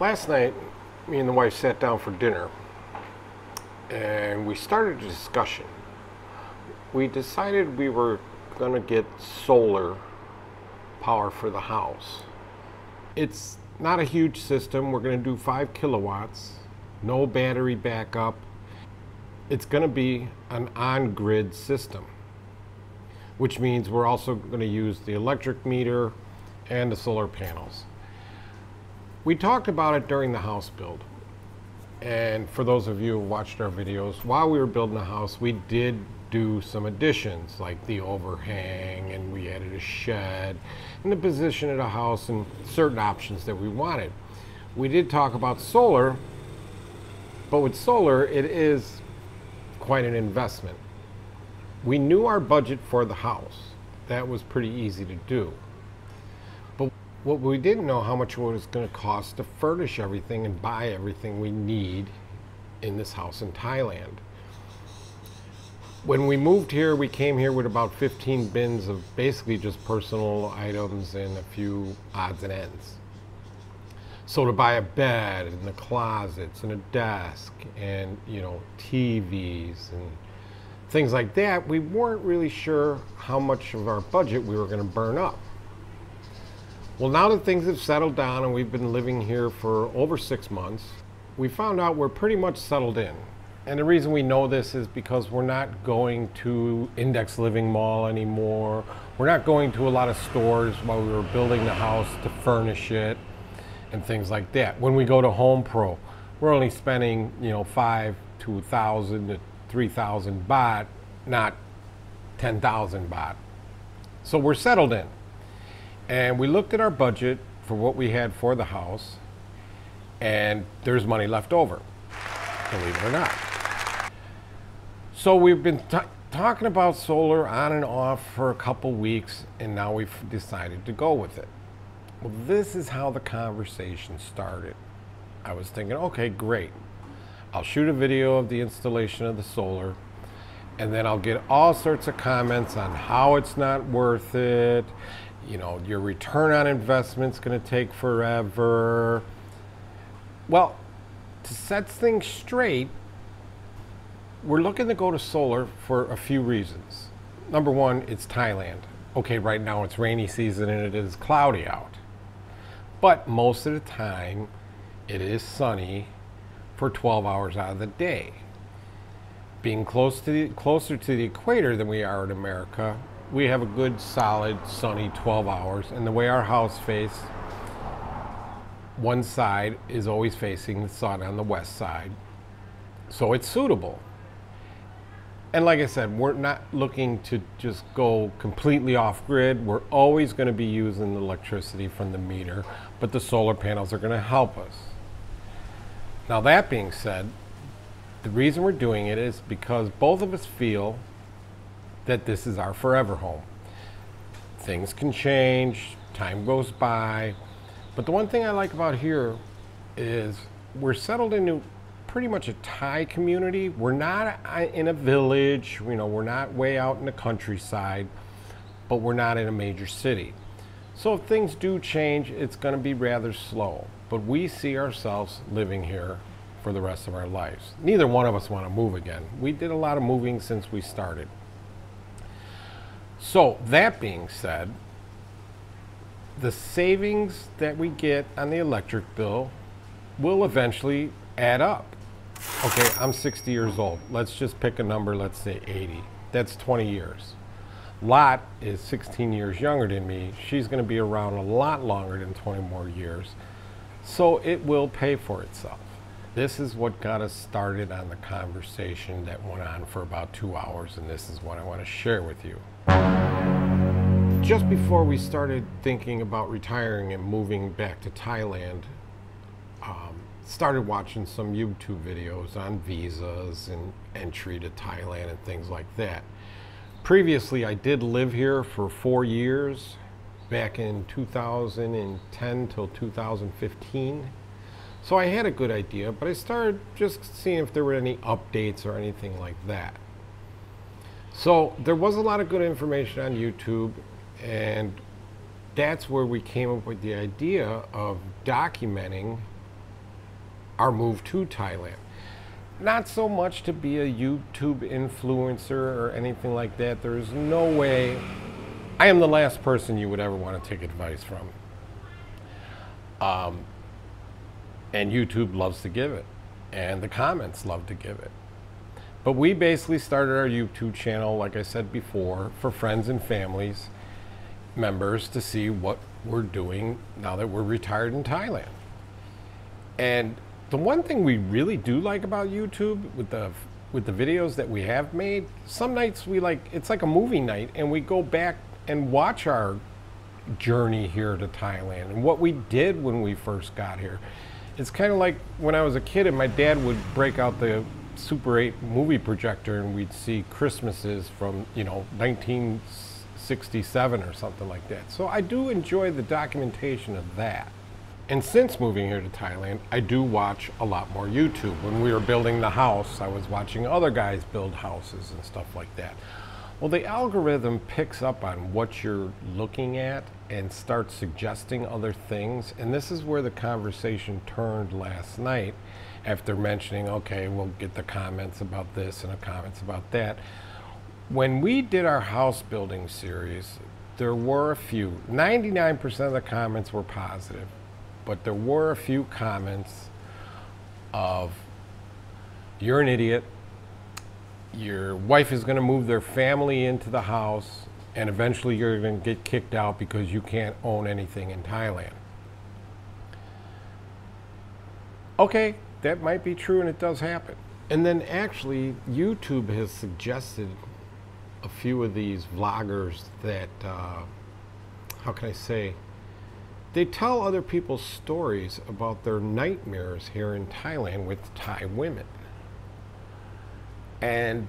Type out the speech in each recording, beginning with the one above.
Last night, me and the wife sat down for dinner and we started a discussion. We decided we were going to get solar power for the house. It's not a huge system. We're going to do five kilowatts, no battery backup. It's going to be an on grid system, which means we're also going to use the electric meter and the solar panels. We talked about it during the house build. And for those of you who watched our videos, while we were building the house, we did do some additions like the overhang and we added a shed and the position of the house and certain options that we wanted. We did talk about solar, but with solar, it is quite an investment. We knew our budget for the house. That was pretty easy to do. What we didn't know how much it was going to cost to furnish everything and buy everything we need in this house in Thailand. When we moved here, we came here with about 15 bins of basically just personal items and a few odds and ends. So to buy a bed and the closets and a desk and you know TVs and things like that, we weren't really sure how much of our budget we were going to burn up. Well, now that things have settled down and we've been living here for over six months, we found out we're pretty much settled in. And the reason we know this is because we're not going to Index Living Mall anymore. We're not going to a lot of stores while we were building the house to furnish it and things like that. When we go to Home Pro, we're only spending, you know, five to thousand to three thousand baht, not ten thousand baht. So we're settled in. And we looked at our budget for what we had for the house, and there's money left over, believe it or not. So we've been talking about solar on and off for a couple weeks, and now we've decided to go with it. Well, this is how the conversation started. I was thinking, okay, great. I'll shoot a video of the installation of the solar, and then I'll get all sorts of comments on how it's not worth it you know, your return on investment's going to take forever. Well, to set things straight, we're looking to go to solar for a few reasons. Number one, it's Thailand. Okay, right now it's rainy season and it is cloudy out. But most of the time, it is sunny for 12 hours out of the day. Being close to the, closer to the equator than we are in America, we have a good solid sunny 12 hours. And the way our house face one side is always facing the sun on the west side. So it's suitable. And like I said we're not looking to just go completely off grid. We're always going to be using the electricity from the meter but the solar panels are going to help us. Now that being said the reason we're doing it is because both of us feel that this is our forever home. Things can change, time goes by, but the one thing I like about here is we're settled into pretty much a Thai community. We're not uh, in a village, you know, we're not way out in the countryside, but we're not in a major city. So if things do change, it's going to be rather slow. But we see ourselves living here for the rest of our lives. Neither one of us want to move again. We did a lot of moving since we started. So that being said, the savings that we get on the electric bill will eventually add up. Okay, I'm 60 years old. Let's just pick a number, let's say 80. That's 20 years. Lat is 16 years younger than me. She's going to be around a lot longer than 20 more years. So it will pay for itself. This is what got us started on the conversation that went on for about two hours, and this is what I want to share with you. Just before we started thinking about retiring and moving back to Thailand, um, started watching some YouTube videos on visas and entry to Thailand and things like that. Previously, I did live here for four years, back in 2010 till 2015. So I had a good idea, but I started just seeing if there were any updates or anything like that. So there was a lot of good information on YouTube, and that's where we came up with the idea of documenting our move to Thailand. Not so much to be a YouTube influencer or anything like that. There's no way. I am the last person you would ever want to take advice from. Um, and YouTube loves to give it, and the comments love to give it. But we basically started our YouTube channel, like I said before, for friends and families, members to see what we're doing now that we're retired in Thailand. And the one thing we really do like about YouTube with the with the videos that we have made, some nights we like it's like a movie night and we go back and watch our journey here to Thailand and what we did when we first got here. It's kind of like when I was a kid and my dad would break out the Super 8 movie projector and we'd see Christmases from, you know, 1967 or something like that. So I do enjoy the documentation of that. And since moving here to Thailand, I do watch a lot more YouTube. When we were building the house, I was watching other guys build houses and stuff like that. Well, the algorithm picks up on what you're looking at and starts suggesting other things. And this is where the conversation turned last night after mentioning, okay, we'll get the comments about this and the comments about that. When we did our house building series, there were a few, 99% of the comments were positive, but there were a few comments of, you're an idiot, your wife is going to move their family into the house, and eventually you're going to get kicked out because you can't own anything in Thailand. Okay, that might be true and it does happen. And then actually, YouTube has suggested a few of these vloggers that, uh, how can I say, they tell other people's stories about their nightmares here in Thailand with Thai women. And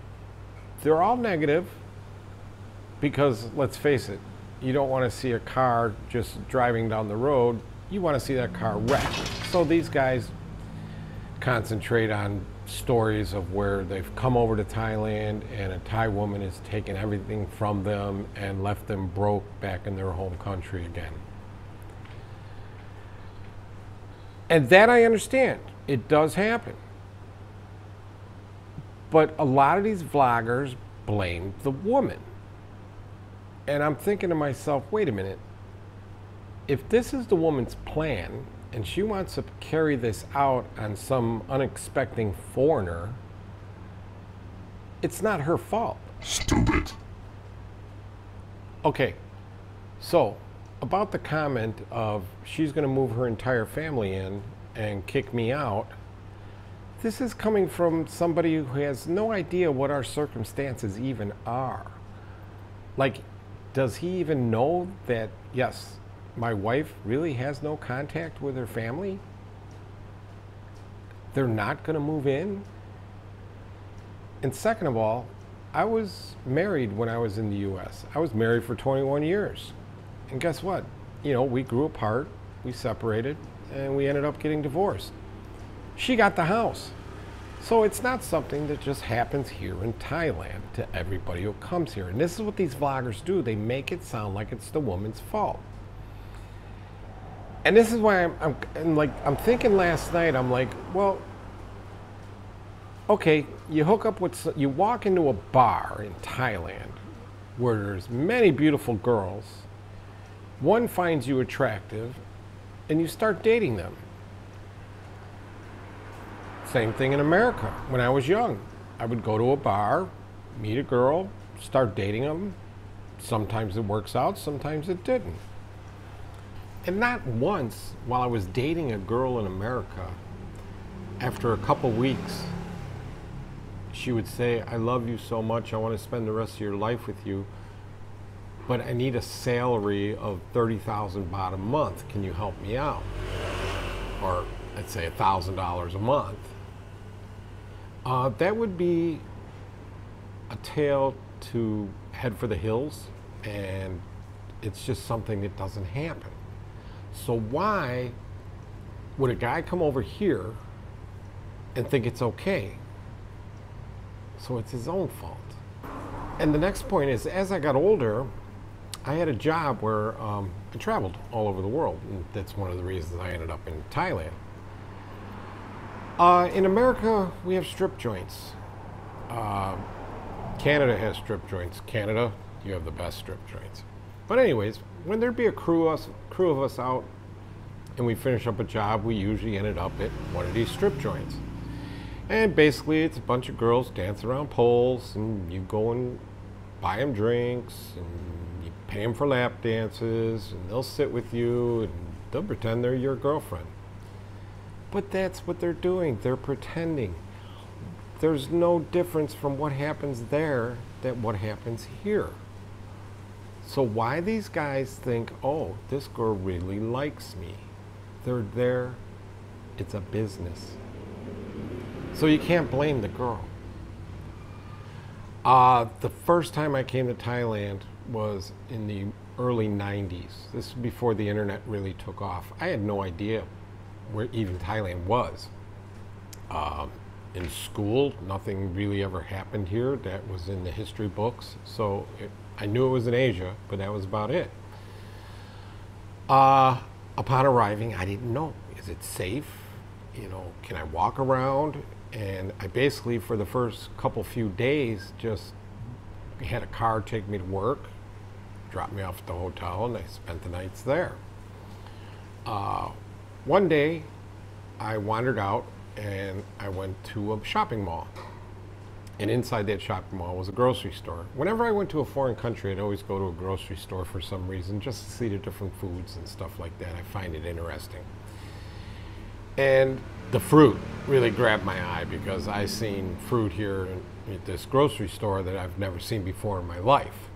they're all negative because, let's face it, you don't want to see a car just driving down the road. You want to see that car wrecked. So these guys concentrate on stories of where they've come over to Thailand and a Thai woman has taken everything from them and left them broke back in their home country again. And that I understand. It does happen. But a lot of these vloggers blame the woman. And I'm thinking to myself, wait a minute. If this is the woman's plan and she wants to carry this out on some unexpected foreigner, it's not her fault. Stupid. Okay, so about the comment of she's going to move her entire family in and kick me out, this is coming from somebody who has no idea what our circumstances even are. Like, does he even know that, yes, my wife really has no contact with her family? They're not going to move in? And second of all, I was married when I was in the US. I was married for 21 years. And guess what? You know, we grew apart, we separated, and we ended up getting divorced. She got the house. So it's not something that just happens here in Thailand to everybody who comes here. And this is what these vloggers do. They make it sound like it's the woman's fault and this is why I'm, I'm like I'm thinking last night. I'm like, well, okay, you hook up with you walk into a bar in Thailand where there's many beautiful girls. One finds you attractive, and you start dating them. Same thing in America. When I was young, I would go to a bar, meet a girl, start dating them. Sometimes it works out, sometimes it didn't. And not once while I was dating a girl in America, after a couple weeks, she would say, I love you so much, I want to spend the rest of your life with you, but I need a salary of 30,000 baht a month. Can you help me out? Or I'd say $1,000 a month. Uh, that would be a tale to head for the hills, and it's just something that doesn't happen. So why would a guy come over here and think it's okay? So it's his own fault. And the next point is, as I got older, I had a job where um, I traveled all over the world. And that's one of the reasons I ended up in Thailand. Uh, in America, we have strip joints. Uh, Canada has strip joints. Canada, you have the best strip joints. But anyways, when there'd be a crew us crew of us out and we finish up a job, we usually ended up at one of these strip joints. And basically, it's a bunch of girls dancing around poles, and you go and buy them drinks, and you pay them for lap dances, and they'll sit with you, and they'll pretend they're your girlfriend. But that's what they're doing. They're pretending. There's no difference from what happens there than what happens here. So why these guys think, oh, this girl really likes me? They're there. It's a business. So you can't blame the girl. Uh, the first time I came to Thailand was in the early 90s. This is before the internet really took off. I had no idea where even Thailand was. Um, in school, nothing really ever happened here that was in the history books. So it, I knew it was in Asia, but that was about it. Uh, upon arriving, I didn't know. Is it safe? You know, can I walk around? And I basically, for the first couple few days, just had a car take me to work, drop me off at the hotel, and I spent the nights there. Uh, one day, I wandered out and I went to a shopping mall. And inside that shopping mall was a grocery store. Whenever I went to a foreign country, I'd always go to a grocery store for some reason, just to see the different foods and stuff like that. I find it interesting. And the fruit really grabbed my eye because I seen fruit here at this grocery store that I've never seen before in my life.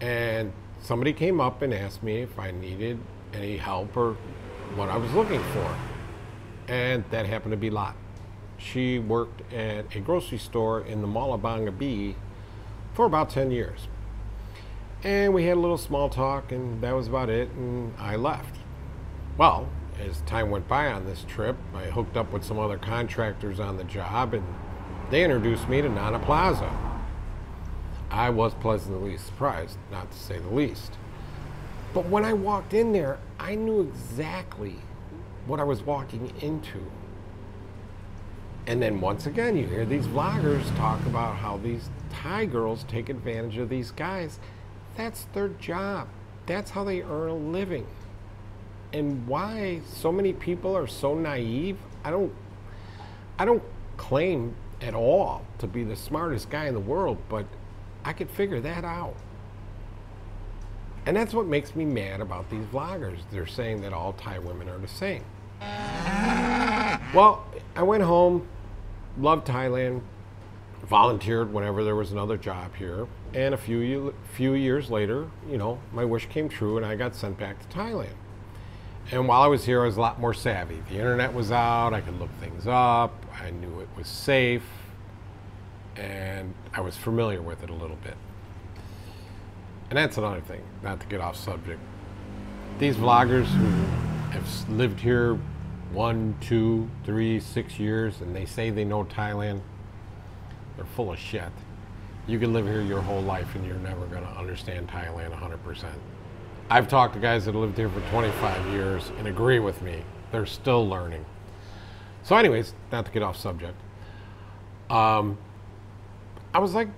And somebody came up and asked me if I needed any help or what I was looking for. And that happened to be Lat. She worked at a grocery store in the Mall Bangkapi for about 10 years. And we had a little small talk, and that was about it, and I left. Well, as time went by on this trip, I hooked up with some other contractors on the job, and they introduced me to Nana Plaza. I was pleasantly surprised, not to say the least. But when I walked in there, I knew exactly what I was walking into. And then once again, you hear these vloggers talk about how these Thai girls take advantage of these guys. That's their job. That's how they earn a living. And why so many people are so naive, I don't I don't claim at all to be the smartest guy in the world, but I could figure that out. And that's what makes me mad about these vloggers. They're saying that all Thai women are the same. Well, I went home, loved Thailand, volunteered whenever there was another job here, and a few few years later, you know, my wish came true and I got sent back to Thailand. And while I was here, I was a lot more savvy. The internet was out, I could look things up, I knew it was safe, and I was familiar with it a little bit. And that's another thing, not to get off subject. These vloggers who have lived here one, two, three, six years and they say they know Thailand, they're full of shit. You can live here your whole life and you're never going to understand Thailand 100%. I've talked to guys that lived here for 25 years and agree with me. They're still learning. So, anyways, not to get off subject. Um, I was like,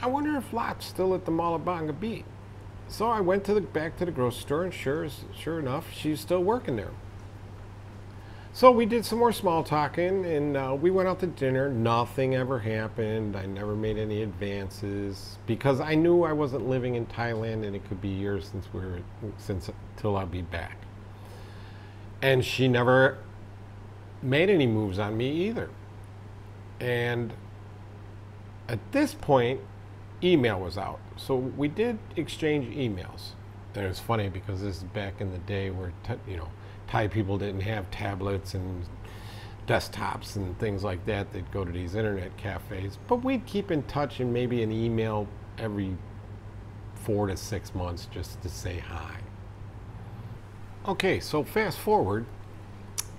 I wonder if Lat's still at the Mall Bangkapi. So I went to the back to the grocery store, and sure, sure enough, she's still working there. So we did some more small talking, and uh, we went out to dinner. Nothing ever happened. I never made any advances because I knew I wasn't living in Thailand, and it could be years since we were since till I'll be back. And she never made any moves on me either. And at this point, email was out. So we did exchange emails. And it was funny because this is back in the day where, you know, Thai people didn't have tablets and desktops and things like that. They'd go to these internet cafes. But we'd keep in touch and maybe an email every four to six months just to say hi. Okay, so fast forward.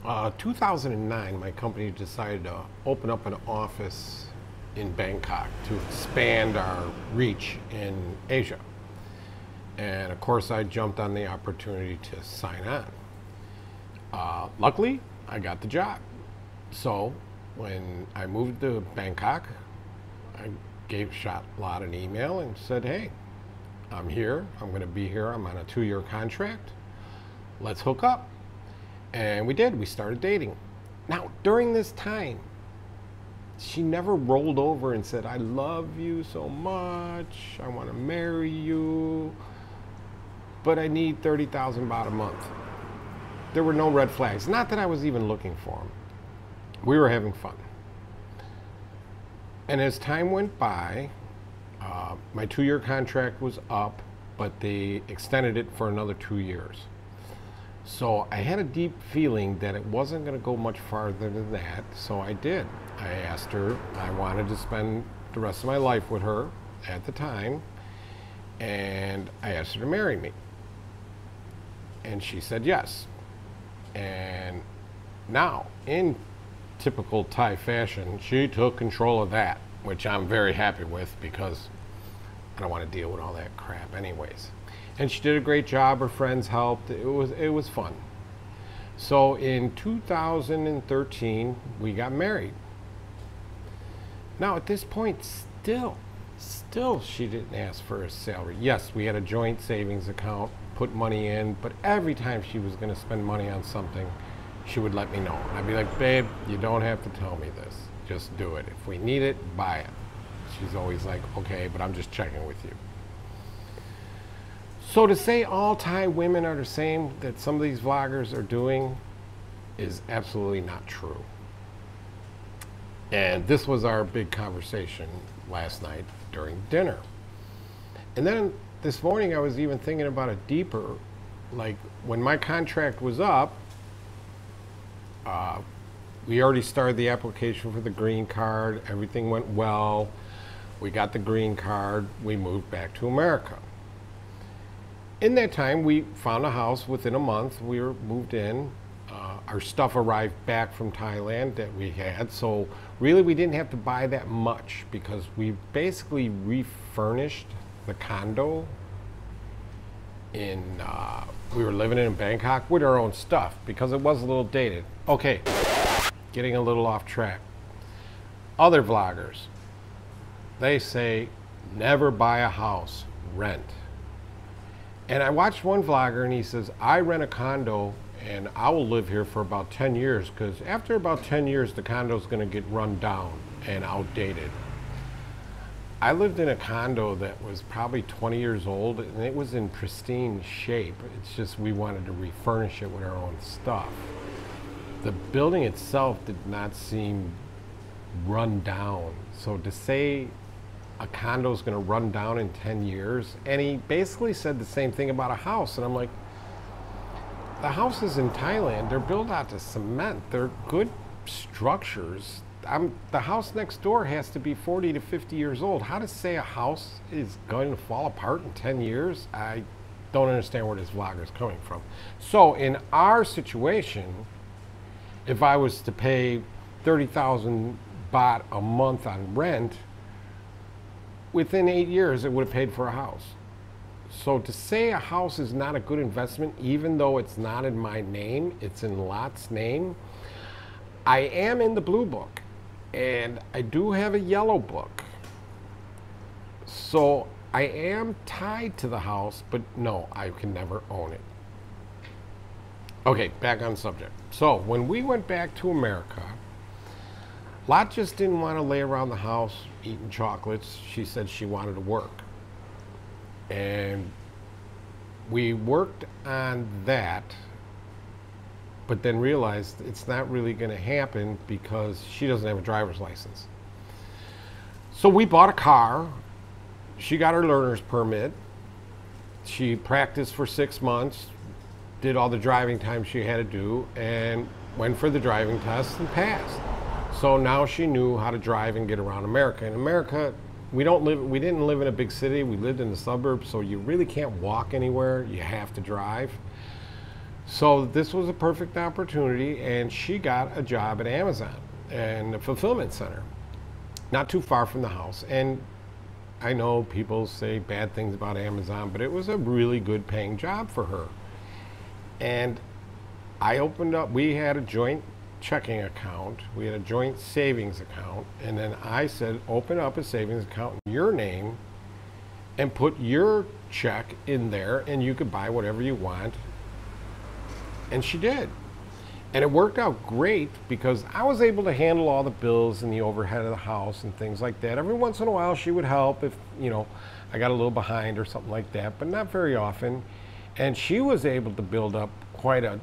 Uh, 2009, my company decided to open up an office in Bangkok to expand our reach in Asia. And of course, I jumped on the opportunity to sign on. Uh, luckily, I got the job. So when I moved to Bangkok, I gave shot Lat an email and said, "Hey, I'm here. I'm going to be here. I'm on a two-year contract. Let's hook up." And we did. We started dating. Now, during this time, she never rolled over and said, I love you so much. I want to marry you. But I need 30,000 baht a month. There were no red flags. Not that I was even looking for them. We were having fun. And as time went by, uh, my two year contract was up, but they extended it for another two years. So I had a deep feeling that it wasn't going to go much farther than that. So I did. I asked her, I wanted to spend the rest of my life with her at the time, and I asked her to marry me. And she said yes. And now, in typical Thai fashion, she took control of that, which I'm very happy with because I don't want to deal with all that crap, anyways. And she did a great job. Her friends helped. It was it was fun. So in 2013, we got married. Now at this point, still, still, she didn't ask for a salary. Yes, we had a joint savings account, put money in, but every time she was going to spend money on something, she would let me know. And I'd be like, babe, you don't have to tell me this. Just do it. If we need it, buy it. She's always like, okay, but I'm just checking with you. So to say all Thai women are the same that some of these vloggers are doing is absolutely not true. And this was our big conversation last night during dinner. And then this morning I was even thinking about it deeper. Like when my contract was up, uh, we already started the application for the green card. Everything went well. We got the green card. We moved back to America. In that time, we found a house within a month. We were moved in. Uh, our stuff arrived back from Thailand that we had. So really, we didn't have to buy that much because we basically refurnished the condo in uh, we were living in Bangkok with our own stuff because it was a little dated. Okay, getting a little off track. Other vloggers, they say never buy a house, rent. And I watched one vlogger and he says, I rent a condo and I will live here for about 10 years because after about 10 years, the condo is going to get run down and outdated. I lived in a condo that was probably 20 years old and it was in pristine shape. It's just we wanted to refurnish it with our own stuff. The building itself did not seem run down. So to say a condo is going to run down in 10 years. And he basically said the same thing about a house. And I'm like, the houses in Thailand, they're built out of cement. They're good structures. I'm, the house next door has to be 40 to 50 years old. How to say a house is going to fall apart in 10 years? I don't understand where this vlogger is coming from. So in our situation, if I was to pay 30,000 baht a month on rent, within eight years, it would have paid for a house. So to say a house is not a good investment, even though it's not in my name, it's in Lat's name, I am in the blue book and I do have a yellow book. So I am tied to the house, but no, I can never own it. Okay, back on subject. So when we went back to America, Lat just didn't want to lay around the house eating chocolates. She said she wanted to work. And we worked on that, but then realized it's not really going to happen because she doesn't have a driver's license. So we bought a car. She got her learner's permit. She practiced for six months, did all the driving time she had to do, and went for the driving test and passed. So now she knew how to drive and get around America. In America, we don't live we didn't live in a big city. We lived in the suburbs, so you really can't walk anywhere. You have to drive. So this was a perfect opportunity and she got a job at Amazon and a fulfillment center. Not too far from the house. And I know people say bad things about Amazon, but it was a really good paying job for her. And I opened up, we had a joint checking account. We had a joint savings account. And then I said, open up a savings account in your name and put your check in there and you could buy whatever you want. And she did. And it worked out great because I was able to handle all the bills and the overhead of the house and things like that. Every once in a while, she would help if, you know, I got a little behind or something like that, but not very often. And she was able to build up quite a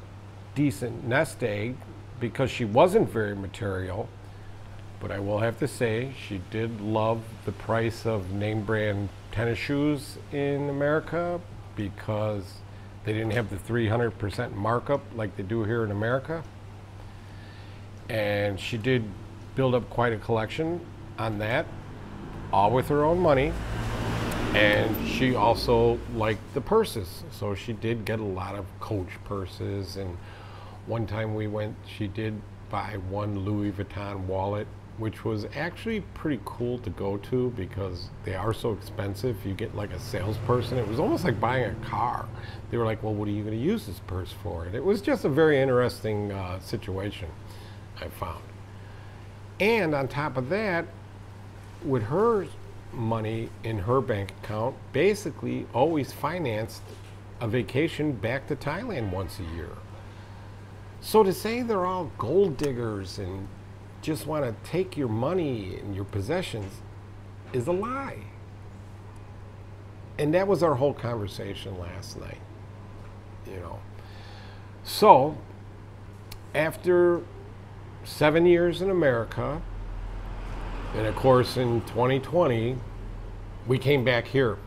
decent nest egg because she wasn't very material. But I will have to say, she did love the price of name brand tennis shoes in America because they didn't have the 300% markup like they do here in America. And she did build up quite a collection on that, all with her own money. And she also liked the purses. So she did get a lot of Coach purses. And one time we went, she did buy one Louis Vuitton wallet which was actually pretty cool to go to because they are so expensive. You get like a salesperson. It was almost like buying a car. They were like, well, what are you going to use this purse for? And it was just a very interesting uh, situation I found. And on top of that, with her money in her bank account, basically always financed a vacation back to Thailand once a year. So to say they're all gold diggers and just want to take your money and your possessions is a lie. And that was our whole conversation last night, you know. So, after seven years in America, and of course in 2020, we came back here.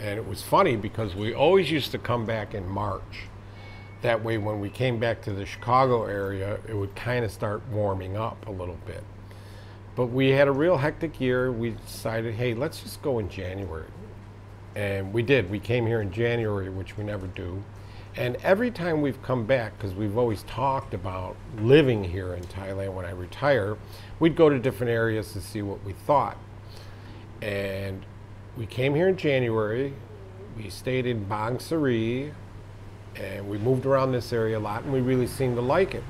And it was funny because we always used to come back in March that way, when we came back to the Chicago area, it would kind of start warming up a little bit. But we had a real hectic year. We decided, hey, let's just go in January. And we did. We came here in January, which we never do. And every time we've come back, because we've always talked about living here in Thailand when I retire, we'd go to different areas to see what we thought. And we came here in January. We stayed in Bang Sari, and we moved around this area a lot, and we really seemed to like it.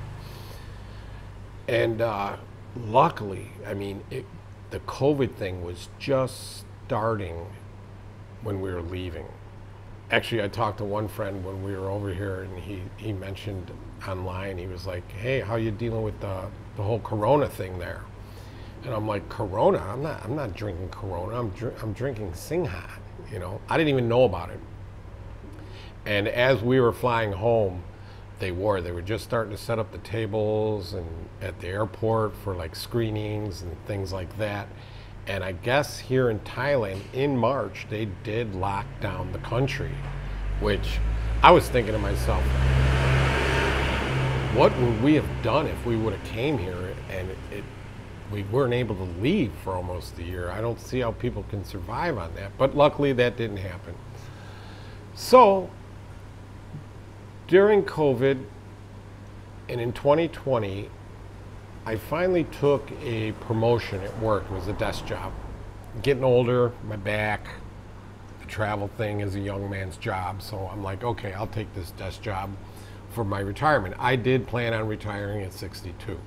And uh, luckily, I mean, it, the COVID thing was just starting when we were leaving. Actually, I talked to one friend when we were over here, and he, he mentioned online, he was like, hey, how you dealing with the, the whole Corona thing there? And I'm like, Corona? I'm not, I'm not drinking Corona. I'm, dr- I'm drinking Singha. You know, I didn't even know about it. And as we were flying home, they were. They were just starting to set up the tables and at the airport for like screenings and things like that. And I guess here in Thailand in March they did lock down the country, which I was thinking to myself, what would we have done if we would have came here and it, we weren't able to leave for almost a year? I don't see how people can survive on that. But luckily that didn't happen. So during COVID and in 2020, I finally took a promotion at work. It was a desk job. Getting older, my back, the travel thing is a young man's job. So I'm like, okay, I'll take this desk job for my retirement. I did plan on retiring at 62.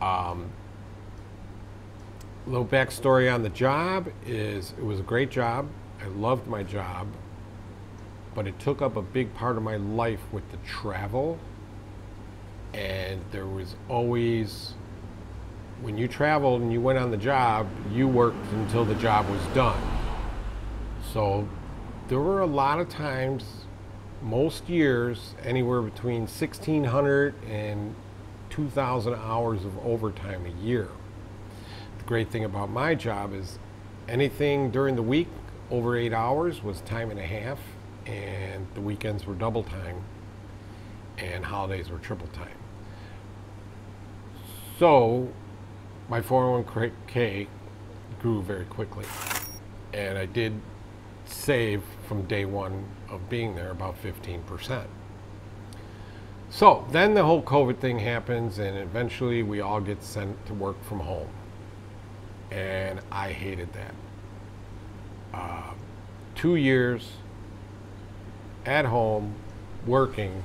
Um, little backstory on the job is it was a great job. I loved my job but it took up a big part of my life with the travel. And there was always, when you traveled and you went on the job, you worked until the job was done. So there were a lot of times, most years, anywhere between 1,600 and 2,000 hours of overtime a year. The great thing about my job is anything during the week over eight hours was time and a half and the weekends were double time and holidays were triple time. So my 401k grew very quickly. And I did save from day one of being there about 15%. So then the whole COVID thing happens, and eventually we all get sent to work from home. And I hated that. Uh, two years at home working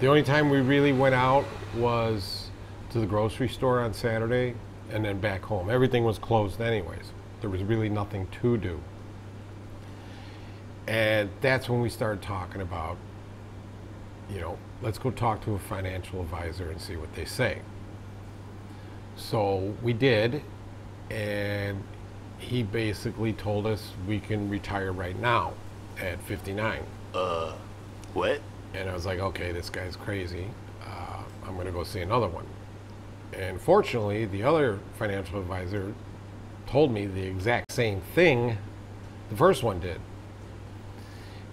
The only time we really went out was to the grocery store on Saturday and then back home. Everything was closed, anyways. There was really nothing to do. And that's when we started talking about, you know, let's go talk to a financial advisor and see what they say. So we did, and he basically told us we can retire right now at 59. Uh, what? And I was like, okay, this guy's crazy. Uh, I'm going to go see another one. And fortunately, the other financial advisor told me the exact same thing the first one did.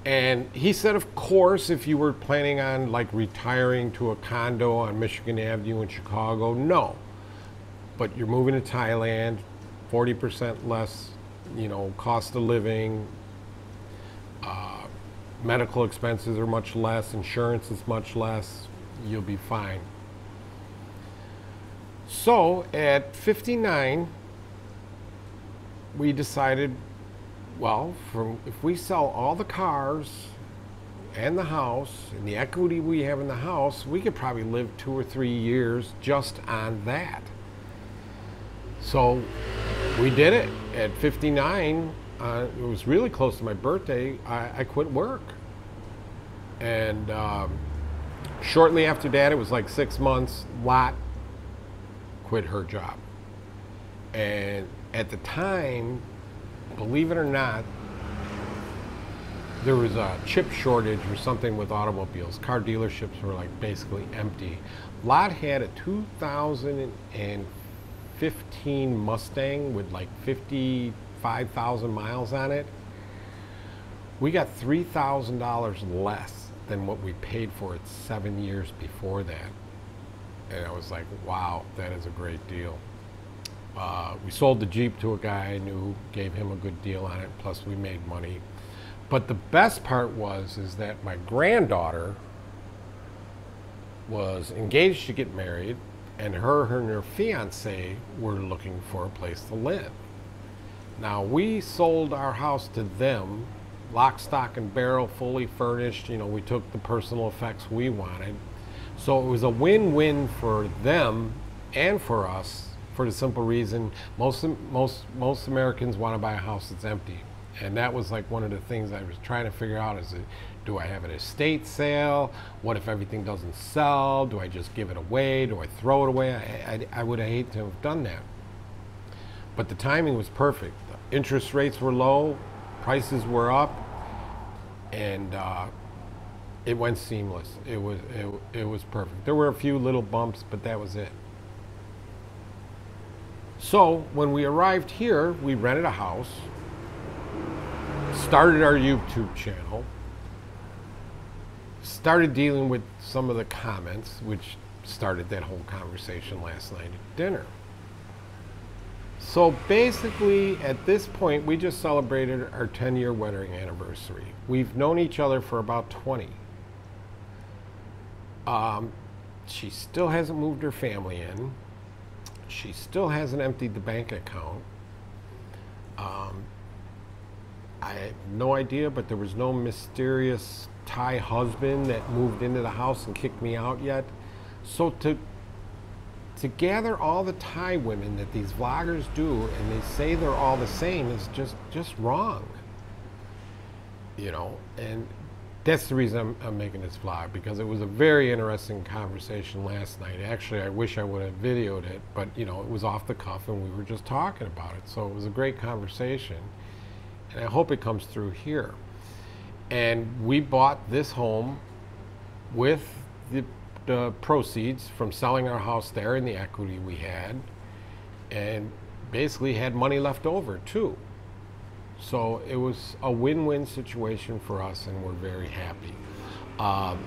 And he said, of course, if you were planning on like retiring to a condo on Michigan Avenue in Chicago, no. But you're moving to Thailand, 40% less, you know, cost of living. Medical expenses are much less. Insurance is much less. You'll be fine. So at 59, we decided, well, from, if we sell all the cars and the house and the equity we have in the house, we could probably live two or three years just on that. So we did it. At 59, uh, it was really close to my birthday, I, I quit work. And um, shortly after that, it was like six months, Lat quit her job. And at the time, believe it or not, there was a chip shortage or something with automobiles. Car dealerships were like basically empty. Lat had a 2015 Mustang with like 55,000 miles on it. We got $3,000 less than what we paid for it seven years before that. And I was like, wow, that is a great deal. Uh, we sold the Jeep to a guy I knew, gave him a good deal on it, plus we made money. But the best part was is that my granddaughter was engaged to get married, and her, her and her fiance were looking for a place to live. Now we sold our house to them, lock, stock, and barrel, fully furnished. You know, we took the personal effects we wanted. So it was a win-win for them and for us for the simple reason most most most Americans want to buy a house that's empty. And that was like one of the things I was trying to figure out is it, do I have an estate sale? What if everything doesn't sell? Do I just give it away? Do I throw it away? I, I, I would hate to have done that. But the timing was perfect. The interest rates were low, prices were up, and uh, it went seamless. It was it, it was perfect. There were a few little bumps, but that was it. So when we arrived here, we rented a house, started our YouTube channel, started dealing with some of the comments, which started that whole conversation last night at dinner. So basically, at this point, we just celebrated our 10 year wedding anniversary. We've known each other for about 20. Um, she still hasn't moved her family in. She still hasn't emptied the bank account. Um, I have no idea, but there was no mysterious Thai husband that moved into the house and kicked me out yet. So to to gather all the Thai women that these vloggers do and they say they're all the same is just just wrong. You know, and that's the reason I'm, I'm, making this vlog because it was a very interesting conversation last night. Actually, I wish I would have videoed it, but you know, it was off the cuff and we were just talking about it. So it was a great conversation, and I hope it comes through here. And we bought this home with the, the proceeds from selling our house there and the equity we had, and basically had money left over too. So it was a win-win situation for us, and we're very happy. Uh,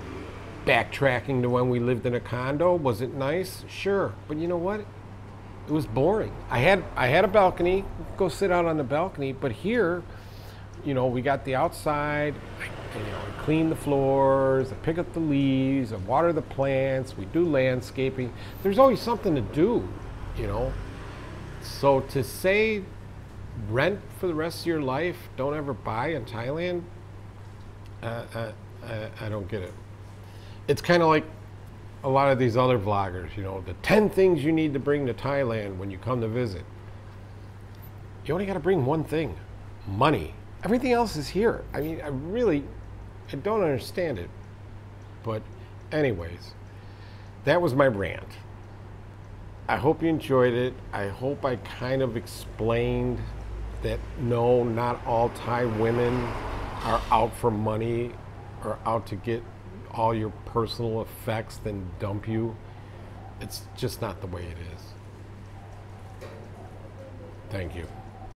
backtracking to when we lived in a condo, was it nice? Sure, but you know what? It was boring. I had I had a balcony, go sit out on the balcony, but here, you know, we got the outside. I, you know, I clean the floors, I pick up the leaves, I water the plants, we do landscaping. There's always something to do, you know. So to say rent for the rest of your life, don't ever buy in Thailand, uh, uh, I, I don't get it. it's kind of like a lot of these other vloggers, you know, the 10 things you need to bring to Thailand when you come to visit. You only got to bring one thing money. Everything else is here. I mean, I really I don't understand it. But, anyways, that was my rant. I hope you enjoyed it. I hope I kind of explained that no, not all Thai women are out for money or out to get all your personal effects, then dump you. It's just not the way it is. Thank you.